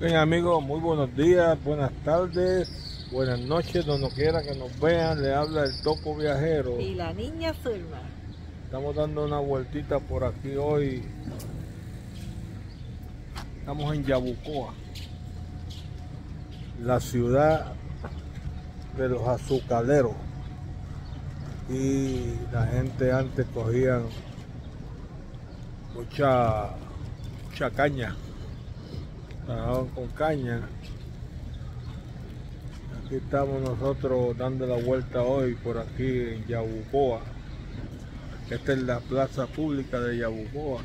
Bien amigos, muy buenos días, buenas tardes, buenas noches, donde quiera que nos vean, le habla el topo viajero. Y la niña Zulma. Estamos dando una vueltita por aquí hoy. Estamos en Yabucoa, la ciudad de los azucareros. Y la gente antes cogían mucha, mucha caña trabajaban con caña. Aquí estamos nosotros dando la vuelta hoy por aquí en Yabucoa. Esta es la plaza pública de Yabucoa.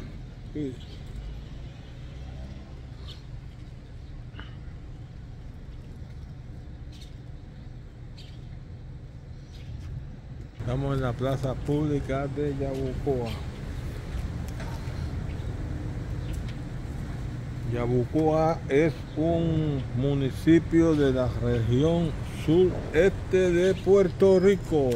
Estamos en la plaza pública de Yabucoa. Yabucoa es un municipio de la región sureste de Puerto Rico.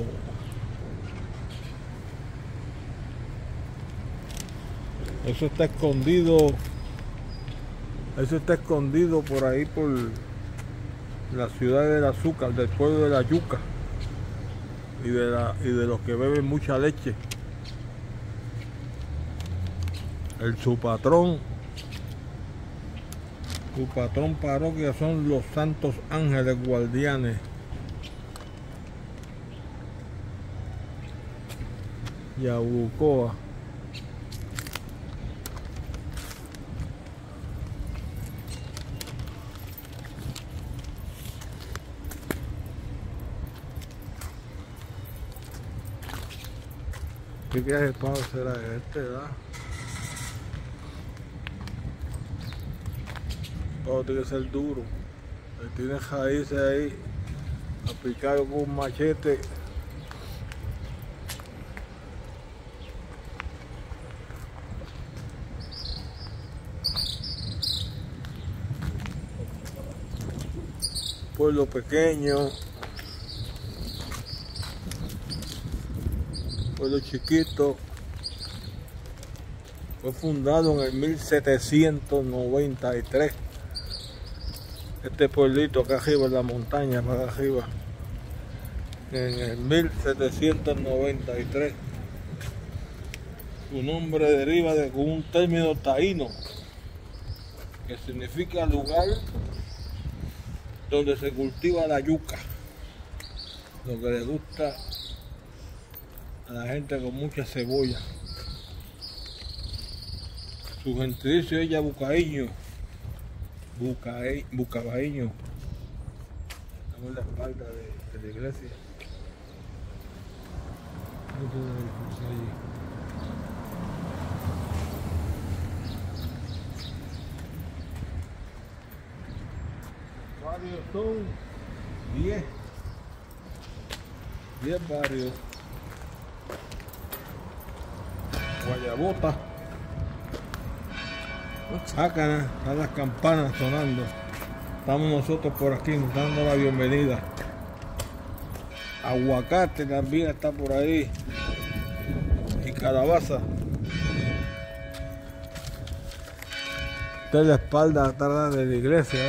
Eso está escondido, eso está escondido por ahí por la ciudad del azúcar, del pueblo de la yuca y de, la, y de los que beben mucha leche. El su patrón su patrón parroquia son los santos ángeles guardianes. Yabucoa. ¿Qué clase de será este, verdad? Tiene que ser duro. Tiene raíces ahí, aplicado con un machete. Pueblo pequeño, pueblo chiquito, fue fundado en el 1793 este pueblito acá arriba en la montaña, más arriba, en el 1793. Su nombre deriva de un término taíno, que significa lugar donde se cultiva la yuca, lo que le gusta a la gente con mucha cebolla. Su gentilicio es yabucaíño Bucae, Bucabaeño. Estamos en la espalda de, de la iglesia. Barrios son 10. 10 barrios. Guayabota. Acá están las campanas sonando. Estamos nosotros por aquí, dando la bienvenida. Aguacate también está por ahí. Y calabaza. Esta es la espalda atrás de la iglesia.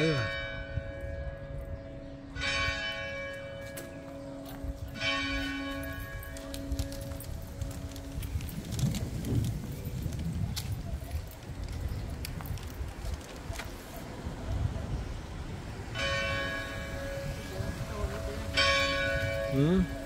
Mm.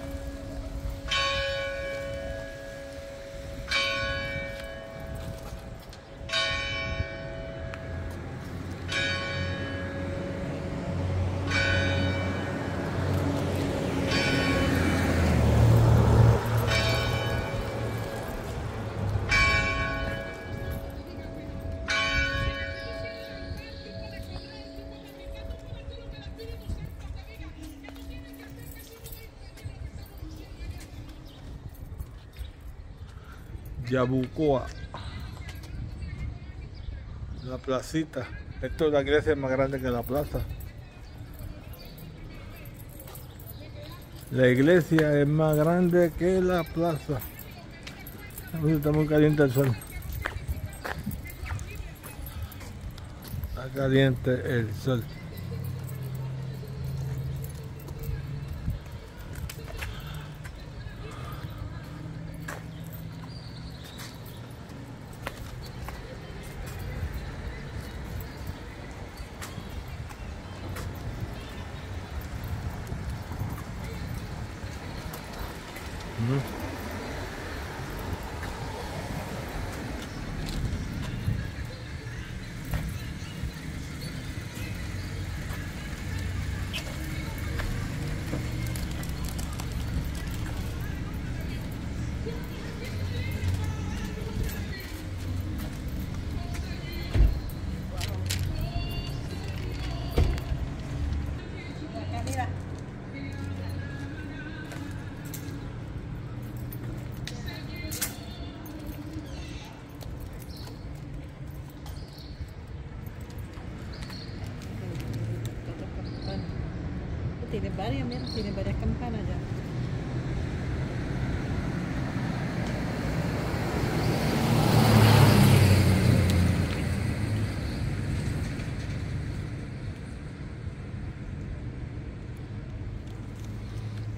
Yabucoa. La placita. Esto es la iglesia más grande que la plaza. La iglesia es más grande que la plaza. Está muy caliente el sol. Está caliente el sol. Varias, mira, tiene varias campanas ya.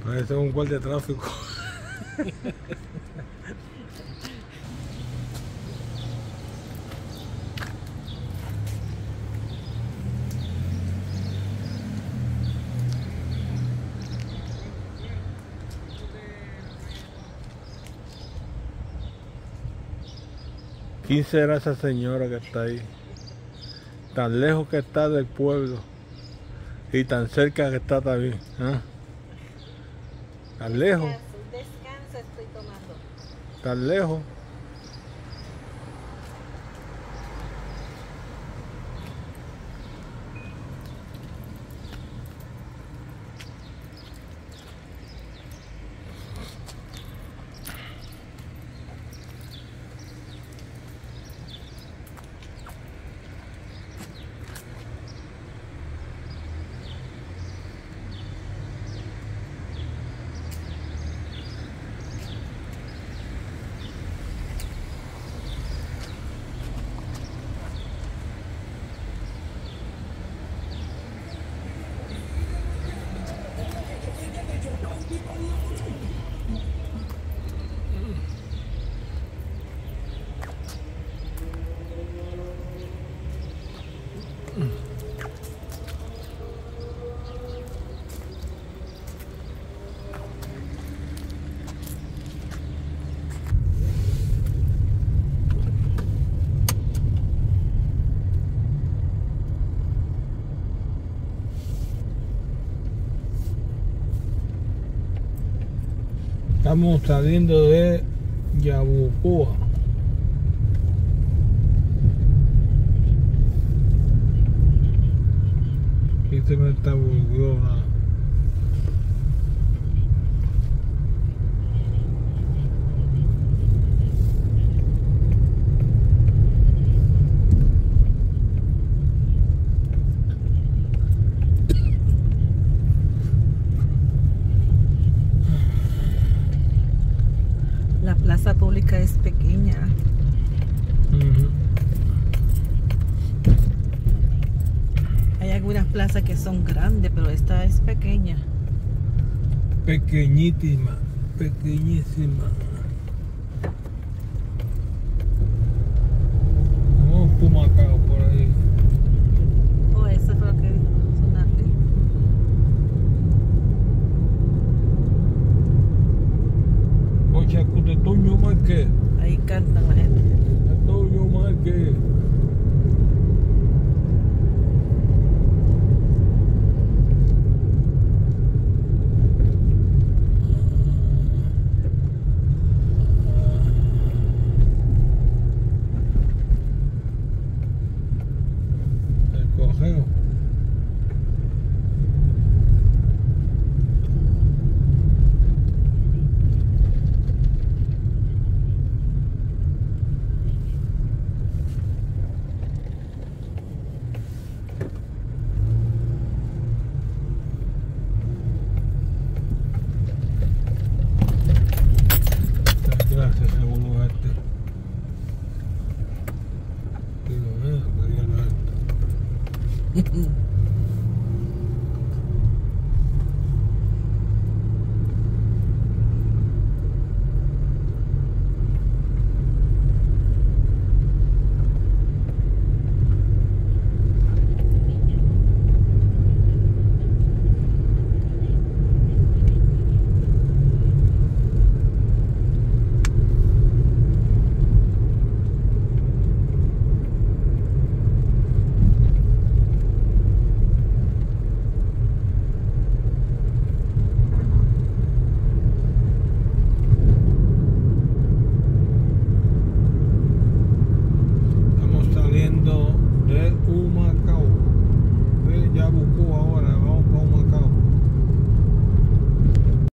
Parece un guardia de tráfico. ¿Quién será esa señora que está ahí? Tan lejos que está del pueblo y tan cerca que está también. ¿ah? Tan lejos, Descanso estoy tomando. tan lejos. Estamos saliendo de Yabucoa. Y se me está volviendo una- La es pequeña. Hay algunas plazas que son grandes, pero esta es pequeña. Pequeñísima, pequeñísima.